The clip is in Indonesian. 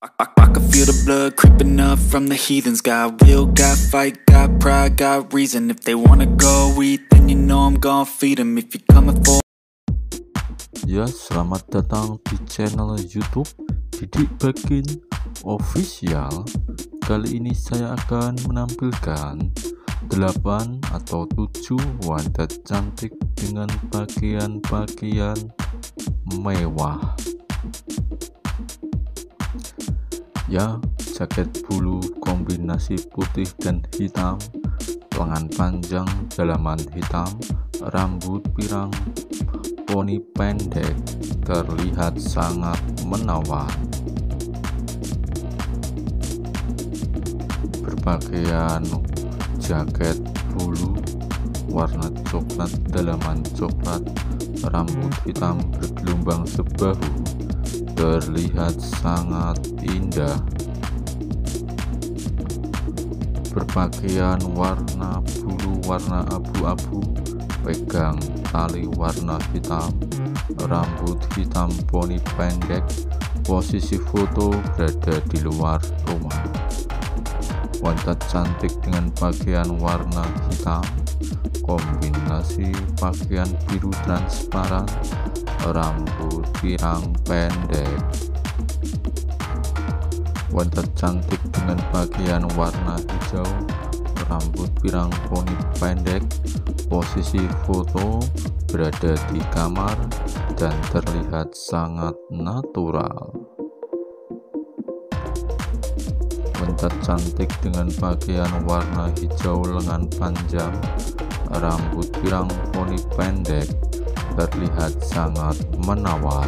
I, I, I can feel the blood creeping up from the heathens Got will, got fight, got pride, got reason If they wanna go eat, then you know I'm gon' feed them If you're coming for Ya, selamat datang di channel YouTube Didik Bakin Official. Kali ini saya akan menampilkan 8 atau 7 wanita cantik dengan pakaian-pakaian mewah. Ya, jaket bulu kombinasi putih dan hitam, lengan panjang dalaman hitam, rambut pirang, poni pendek, terlihat sangat menawan. Berpakaian jaket bulu warna coklat dalaman coklat, rambut hitam bergelombang sebahu, terlihat sangat indah. Berpakaian warna bulu warna abu-abu, pegang tali warna hitam, rambut hitam poni pendek, posisi foto berada di luar rumah. Wanita cantik dengan pakaian warna hitam, kombinasi pakaian biru transparan, rambut pirang pendek. Wanita cantik dengan pakaian warna hijau. Rambut pirang poni pendek. Posisi foto berada di kamar dan terlihat sangat natural. Wanita cantik dengan pakaian warna hijau lengan panjang. Rambut pirang poni pendek terlihat sangat menawan.